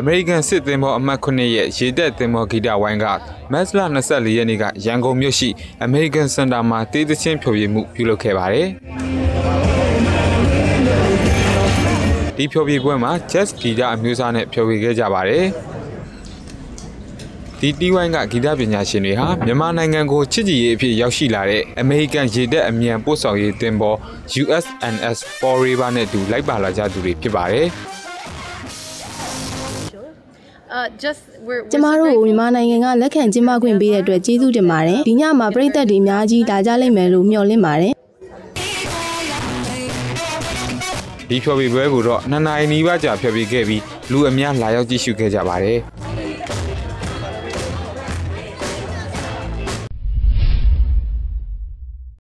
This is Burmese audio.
အမေရိကန်စစ်သင်္ဘောအမှတ်9ရဲ့ရေတပ်သင်္ဘောဂီတဝိုင်းကမတ်လ24ရက်နေ့ကရန်ကုန်မြို့ရှိအမေရိကန်စင်တာမှာတေးသချင်းဖျော်ဖြေမှုပြုလုပ်ခဲ့ပါတယ်။ဒီဖျော်ဖြေပွဲမှာ jazz ဂီတအမျိုးအစားနဲ့ဖျော်ဖြေခဲ့ကြပါတယ်။ ဒီတီးဝိုင်းကဂီတပညာရှင်တွေဟာမြန်မာနိုင်ငံကိုချစ်ကြည်ရေးအဖြစ်ရောက်ရှိလာတဲ့အမေရိကန်ရေတပ်အမြန်ပို့ဆောင်ရေးသင်္ဘော USNS Fall River နဲ့အတူလိုက်ပါလာကြသူတွေဖြစ်ပါတယ်။ Uh, just we're, we're ကျမတို့ကိုမြန်မာနိုင်ငံကလက်ခံကျင်းပခွင့်ပေးတဲ့အတွက်ကျေးဇူးတင်ပါတယ်။ဒီညမှာပြည်သက်တွေအများကြီးလာကြလိမ့်မယ်လို့မျှော်လင့်ပါတယ်။ဒီဖျော်ဖြေပွဲကိုတော့နှစ်နာရီနီးပါးကြာဖျော်ဖြေခဲ့ပြီးလူအများလာရောက်ကြည့်ရှုခဲ့ကြပါတယ်။